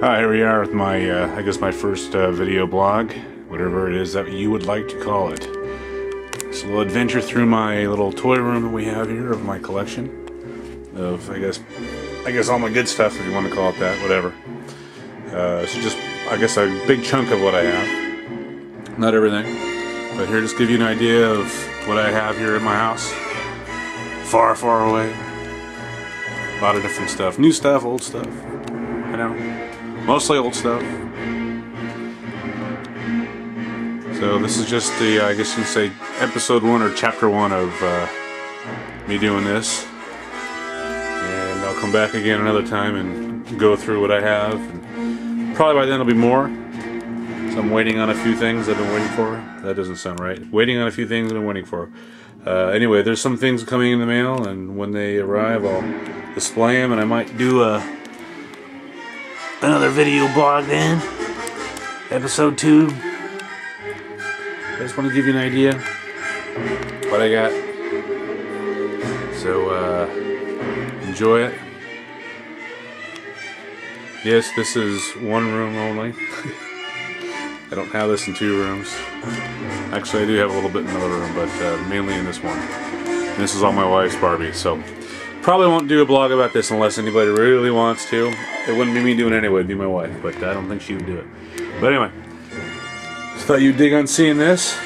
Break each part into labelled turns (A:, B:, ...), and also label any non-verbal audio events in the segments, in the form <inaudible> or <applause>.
A: Hi, here we are with my, uh, I guess my first uh, video blog, whatever it is that you would like to call it. It's a little adventure through my little toy room that we have here of my collection of, I guess, I guess all my good stuff, if you want to call it that, whatever. Uh, it's just, I guess, a big chunk of what I have. Not everything, but here, just give you an idea of what I have here in my house. Far, far away. A lot of different stuff. New stuff, old stuff. I know. Mostly old stuff. So this is just the, I guess you can say, episode one or chapter one of uh, me doing this. And I'll come back again another time and go through what I have. And probably by then it'll be more. So I'm waiting on a few things I've been waiting for. That doesn't sound right. Waiting on a few things I've been waiting for. Uh, anyway, there's some things coming in the mail, and when they arrive, I'll display them, and I might do a another video blog then. Episode 2. I just want to give you an idea what I got. So, uh, enjoy it. Yes, this is one room only. <laughs> I don't have this in two rooms. Actually, I do have a little bit in another room, but uh, mainly in this one. And this is all my wife's Barbie, so probably won't do a blog about this unless anybody really wants to. It wouldn't be me doing it anyway, it'd be my wife, but I don't think she would do it. But anyway, just thought you'd dig on seeing this.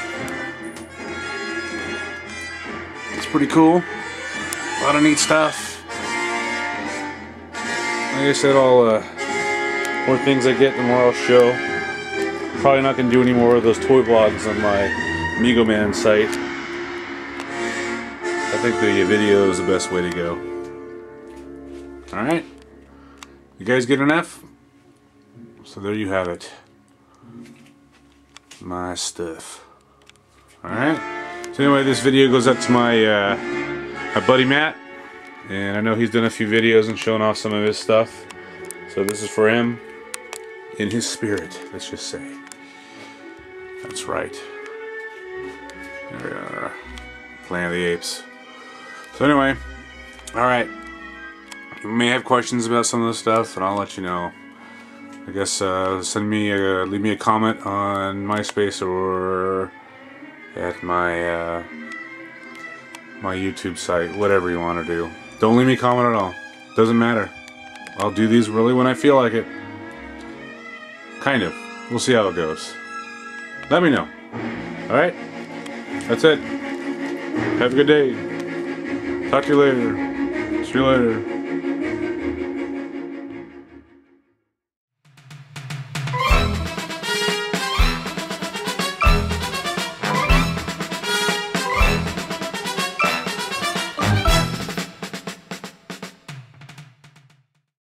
A: It's pretty cool. A lot of neat stuff. Like I said, all uh, more things I get, the more I'll show. Probably not going to do any more of those toy vlogs on my Megoman site. I think the video is the best way to go. Alright. You guys get enough? So there you have it. My stuff. Alright. So anyway, this video goes out to my, uh, my buddy Matt. And I know he's done a few videos and shown off some of his stuff. So this is for him. In his spirit, let's just say. That's right. There we are. Planet of the Apes. So anyway, alright. You may have questions about some of this stuff, and I'll let you know. I guess uh, send me a, leave me a comment on MySpace or at my uh, my YouTube site, whatever you want to do. Don't leave me a comment at all. Doesn't matter. I'll do these really when I feel like it. Kind of. We'll see how it goes. Let me know. Alright? That's it. Have a good day. Talk to you later. See you later.